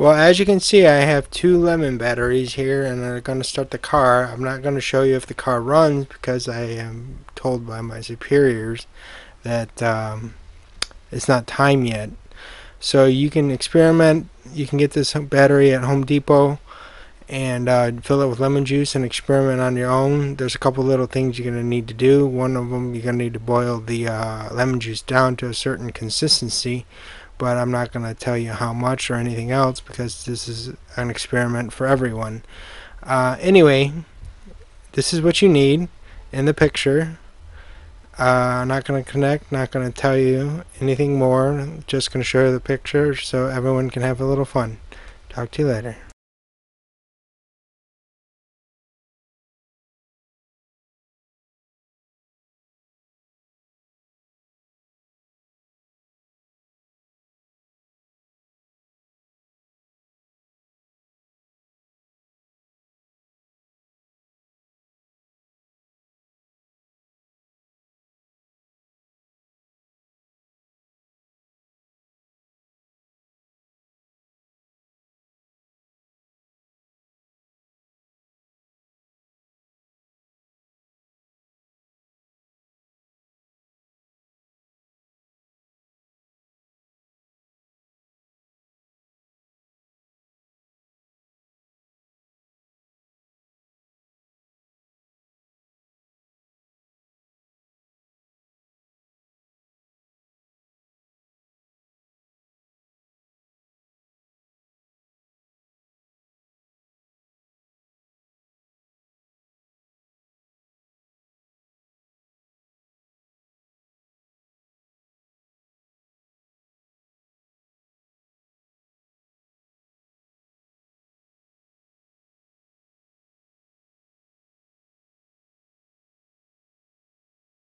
Well, as you can see, I have two lemon batteries here, and I'm going to start the car. I'm not going to show you if the car runs because I am told by my superiors that um, it's not time yet. So you can experiment. You can get this battery at Home Depot and uh, fill it with lemon juice and experiment on your own. There's a couple little things you're going to need to do. One of them, you're going to need to boil the uh, lemon juice down to a certain consistency but I'm not going to tell you how much or anything else because this is an experiment for everyone. Uh, anyway, this is what you need in the picture. Uh, I'm not going to connect, not going to tell you anything more, just going to show you the picture so everyone can have a little fun. Talk to you later.